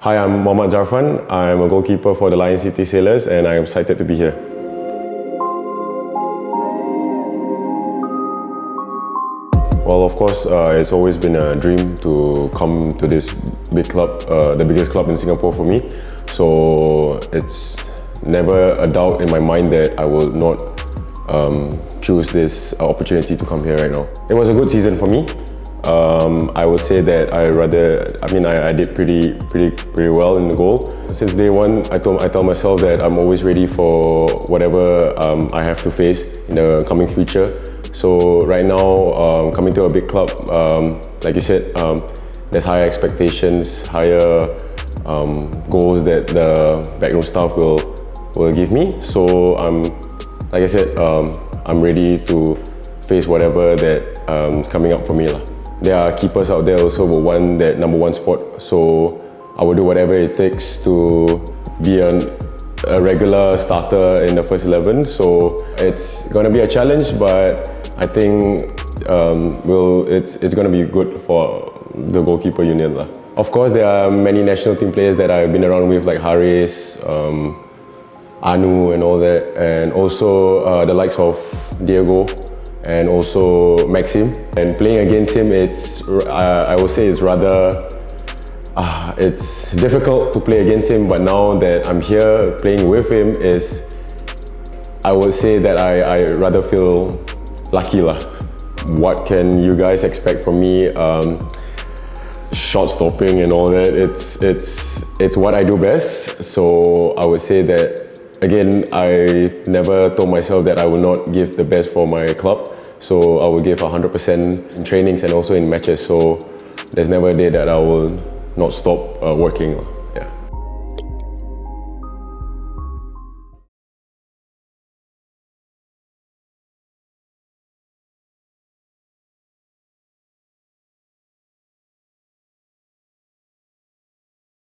Hi, I'm Mohammad Zharfan. I'm a goalkeeper for the Lion City Sailors and I'm excited to be here. Well, of course, uh, it's always been a dream to come to this big club, uh, the biggest club in Singapore for me. So it's never a doubt in my mind that I will not um, choose this opportunity to come here right now. It was a good season for me. Um, I would say that I rather, I mean, I, I, did pretty, pretty, pretty well in the goal. Since day one, I told, I tell myself that I'm always ready for whatever um, I have to face in the coming future. So right now, um, coming to a big club, um, like you said, um, there's higher expectations, higher um, goals that the backroom staff will will give me. So I'm, like I said, I'm ready to face whatever that is coming up for me. Lah. There are keepers out there also who want that number one spot. So I will do whatever it takes to be an, a regular starter in the first 11. So it's going to be a challenge, but I think um, will it's, it's going to be good for the goalkeeper union. Lah. Of course, there are many national team players that I've been around with, like Hariss, um, Anu, and all that, and also uh, the likes of Diego and also Maxime. And playing against him, it's uh, I would say it's rather uh, it's difficult to play against him. But now that I'm here playing with him, is I would say that I, I rather feel lucky lah. What can you guys expect from me? Um, shot stopping and all that. It's it's it's what I do best. So I would say that again, I never told myself that I will not give the best for my club. So I will give 100% in trainings and also in matches. So there's never a day that I will not stop uh, working.